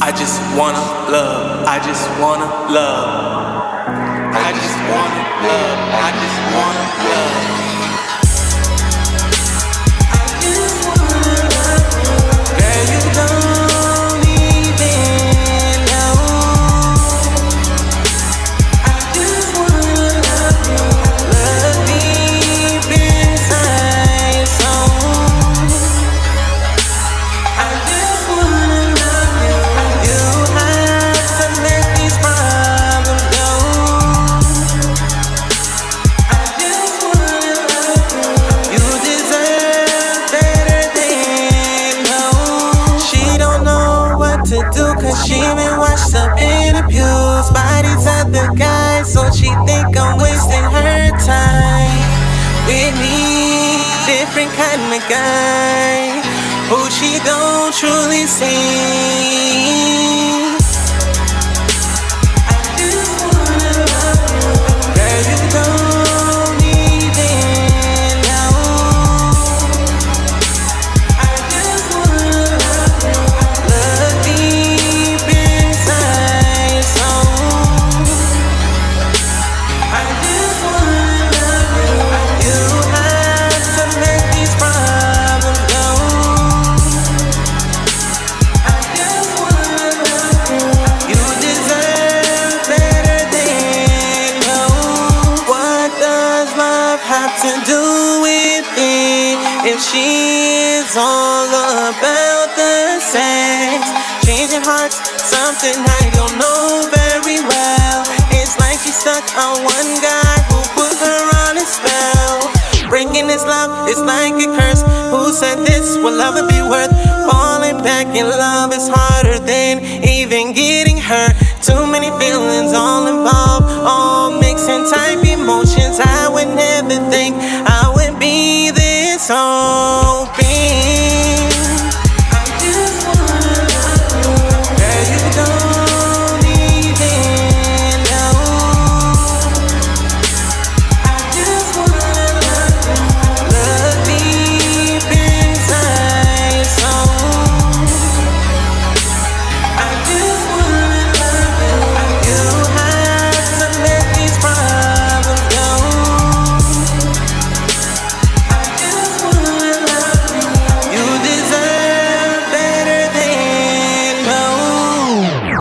I just wanna love. I just wanna love. I just wanna love. I just wanna love. Cause she been washed up in abuse by these other guys. So she think I'm wasting her time with me. Different kind of guy who she don't truly see. And she's all about the sex. Changing hearts, something I don't know very well. It's like she's stuck on one guy who put her on a spell. Breaking this love is like a curse. Who said this? Will ever be worth Falling back in love? Is harder than even getting hurt. Too many feelings all involved All mixing type emotions. I would never think I song.